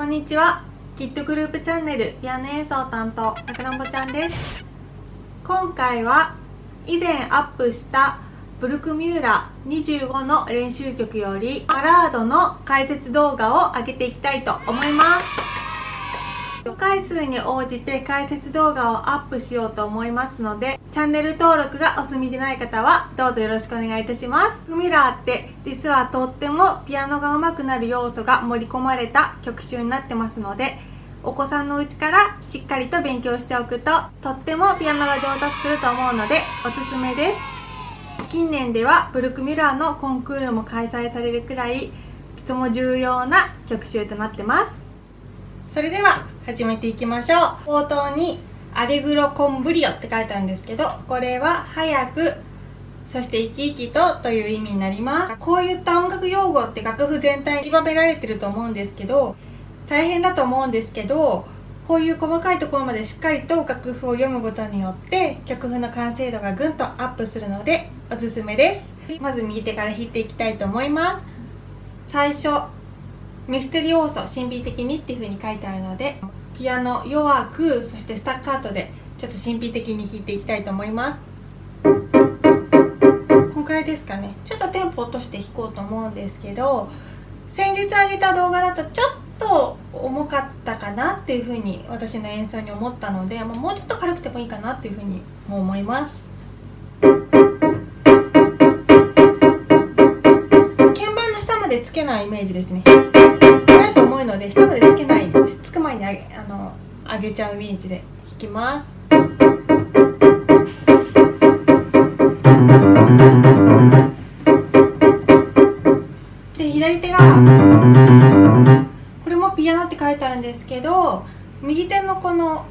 こんにちは。キットグループチャンネルピアノ演奏担当さくらんぼちゃんです。今回は以前アップしたブルクミューラ25の練習曲よりバラードの解説動画を上げていきたいと思います。回数に応じて解説動画をアップしようと思いますのでチャンネル登録がお済みでない方はどうぞよろしくお願いいたします。フミラーって実はとってもピアノが上手くなる要素が盛り込まれた曲集になってますのでお子さんのうちからしっかりと勉強しておくととってもピアノが上達すると思うのでおすすめです。近年ではブルクミュラーのコンクールも開催されるくらいとても重要な曲集となってます。それでは始めていきましょう。冒頭にアレグロコンブリオって書いてあるんですけどこれは早くそして生き生きとという意味になります。こういった音楽用語って楽譜全体にめられてると思うんですけど大変だと思うんですけどこういう細かいところまでしっかりと楽譜を読むことによって曲譜の完成度がぐんとアップするのでおすすめです。まず右手から弾いていきたいと思います。最初ミステリオーソ神秘的にっていう風に書いてあるのでピアノ弱くそしてスタッカートでちょっと神秘的に弾いていきたいと思います。こんくらいですかね。ちょっとテンポ落として弾こうと思うんですけど先日上げた動画だとちょっと重かったかなっていう風に私の演奏に思ったのでもうちょっと軽くてもいいかなっていう風にも思います。鍵盤の下までつけないイメージですね。いので下までつけないつく前にあげあの上げちゃうイメージで弾きますで左手がこれもピアノって書いてあるんですけど右手のこの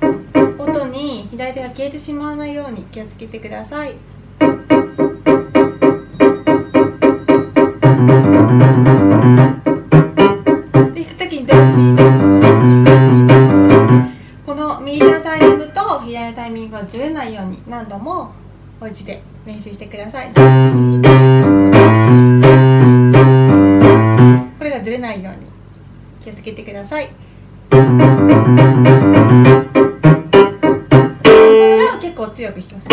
音に左手が消えてしまわないように気をつけてください。この右のタイミングと左のタイミングがずれないように何度もお家で練習してください。これがずれないように気をつけてください。これは結構強く弾きます。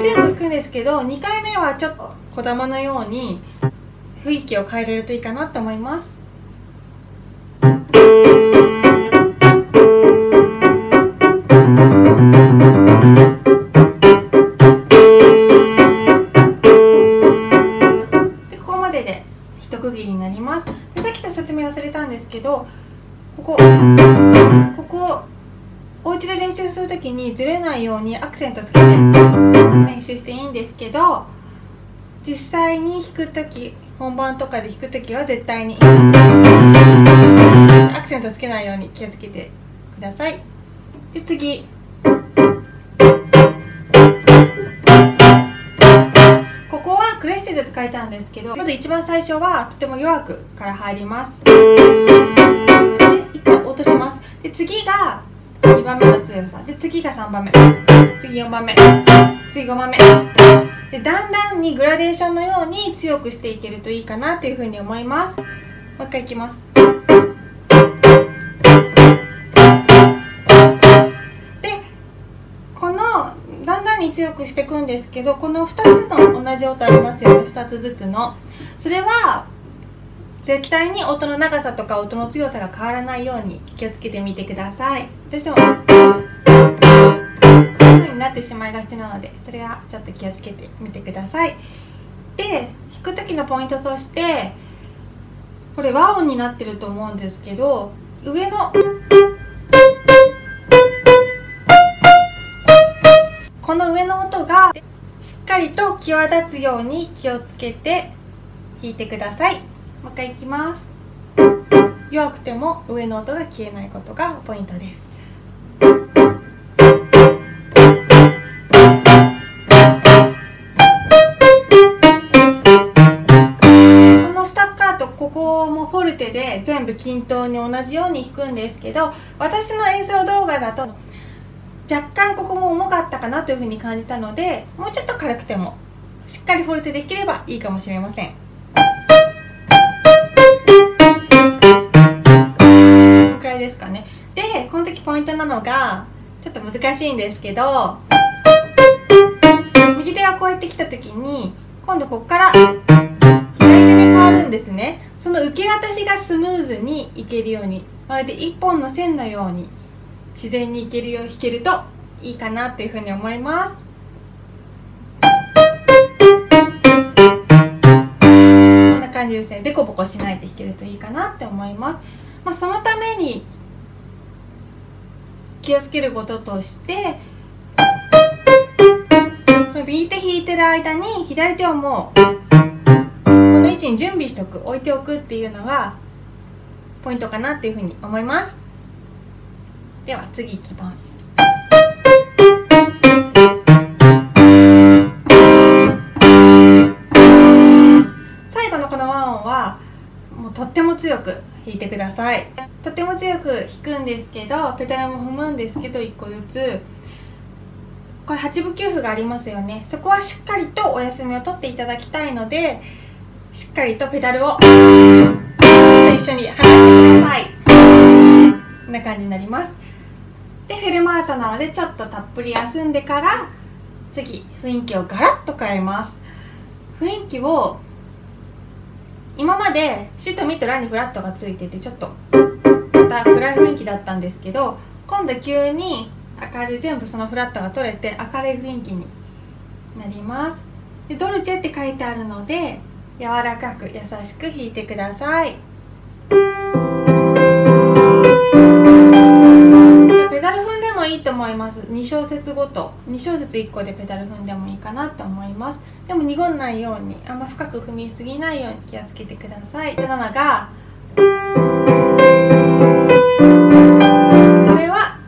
強く弾くんですけど2回目はちょっと小玉のように雰囲気を変えれるといいかなと思います。けどここここお家で練習する時にずれないようにアクセントつけて練習していいんですけど実際に弾く時本番とかで弾く時は絶対にアクセントつけないように気をつけてください。で次。ここはクレッシェンドと書いてあるんですけどまず一番最初はとても弱くから入ります。で一回落とします。で次が2番目の強さ。で次が3番目。次4番目。次5番目でだんだんにグラデーションのように強くしていけるといいかなっていうふうに思います。もう一回いきます。でこのだんだんに強くしていくんですけどこの2つの同じ音ありますよね。2つずつの。それは絶対に音の長さとか音の強さが変わらないように気をつけてみてください。どうしても。なってしまいがちなのでそれはちょっと気をつけてみてください。で弾く時のポイントとしてこれ和音になってると思うんですけど上のこの上の音がしっかりと際立つように気をつけて弾いてください。もう一回いきます。弱くても上の音が消えないことがポイントです。手で全部均等に同じように弾くんですけど私の演奏動画だと若干ここも重かったかなというふうに感じたのでもうちょっと軽くてもしっかりフォルテできればいいかもしれません。くらいですかねでこの時ポイントなのがちょっと難しいんですけど右手がこうやってきた時に今度ここから左手に変わるんですねその受け渡しがスムーズにいけるようにまるで一本の線のように自然にいけるよう弾けるといいかなというふうに思います。こんな感じですね。デコボコしないで弾けるといいかなって思います、まあ、そのために気をつけることとして右手弾いてる間に左手をもうの位置に準備しておく置いておくっていうのがポイントかなっていうふうに思います。では次いきます。最後のこの和音はもうとっても強く弾いてください。とっても強く弾くんですけどペダルも踏むんですけど1個ずつ。これ8分9分がありますよね。そこはしっかりとお休みを取っていただきたいのでしっかりとペダルを。と一緒に離してください。こんな感じになります。でフェルマータなのでちょっとたっぷり休んでから次雰囲気をガラッと変えます。雰囲気を今までシとミとラにフラットがついててちょっとまた暗い雰囲気だったんですけど今度急に明るい全部そのフラットが取れて明るい雰囲気になります。でドルチェって書いてあるので柔らかく優しく弾いてください。ペダル踏んでもいいと思います。2小節ごと。2小節1個でペダル踏んでもいいかなって思います。でも濁んないようにあんま深く踏みすぎないように気をつけてください。7がこれは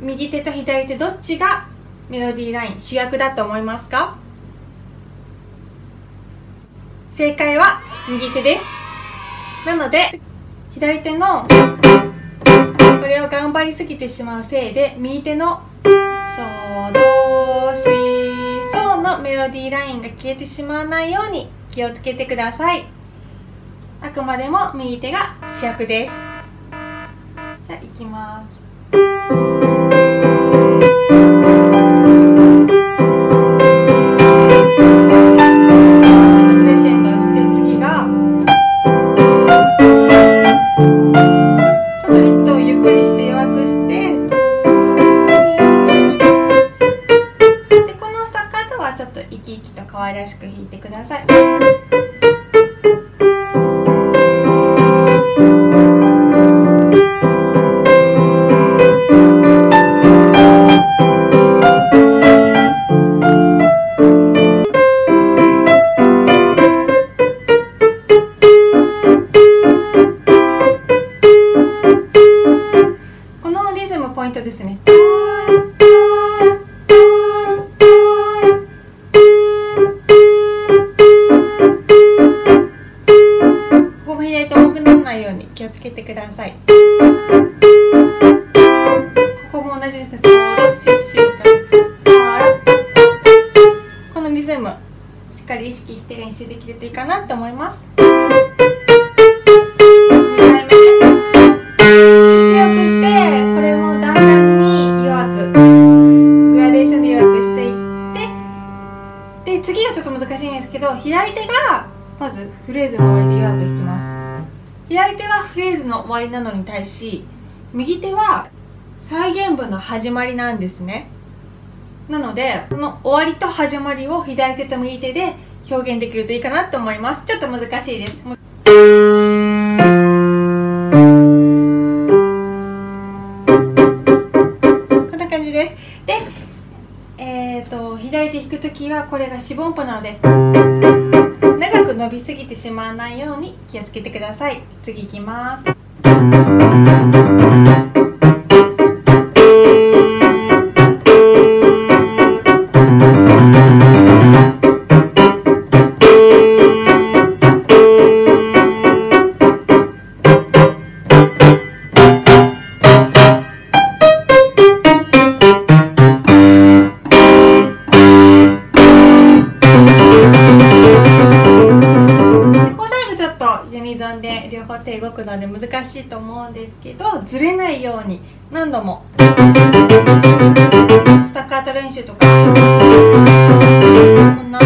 右手と左手どっちがメロディーライン主役だと思いますか？正解は右手です。なので左手のこれを頑張りすぎてしまうせいで右手のソドシソのメロディーラインが消えてしまわないように気をつけてください。あくまでも右手が主役です。じゃあいきます。このリズムポイントですね。ここも左と重くならないように気をつけてください。ここも同じですね。ソドシシタラこのリズムしっかり意識して練習できるといいかなと思います。フレーズの終わりで弱く弾きます。左手はフレーズの終わりなのに対し右手は再現部の始まりなんですね。なのでこの終わりと始まりを左手と右手で表現できるといいかなと思います。ちょっと難しいです。こんな感じです。でえっ、と左手弾く時はこれが四分音符なので。長く伸びすぎてしまわないように気をつけてください。次いきます。ように何度も。スタッカート練習とか。こんな。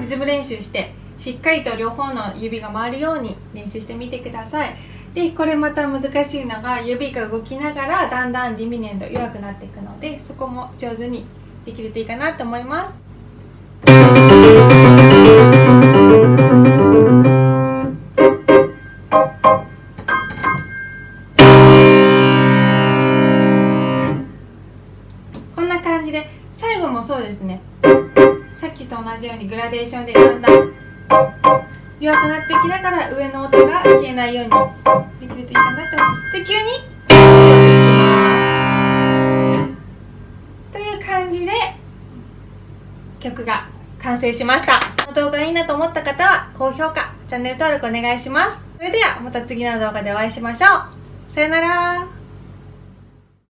リズム練習してしっかりと両方の指が回るように練習してみてください。でこれまた難しいのが指が動きながらだんだんディミネント弱くなっていくのでそこも上手にできるといいかなと思います。ラデーションでだんだん。弱くなってきながら上の音が消えないように。できるといいかなと思いますで急に。という感じで曲が完成しました。この動画いいなと思った方は高評価チャンネル登録お願いします。それではまた次の動画でお会いしましょう。さよなら。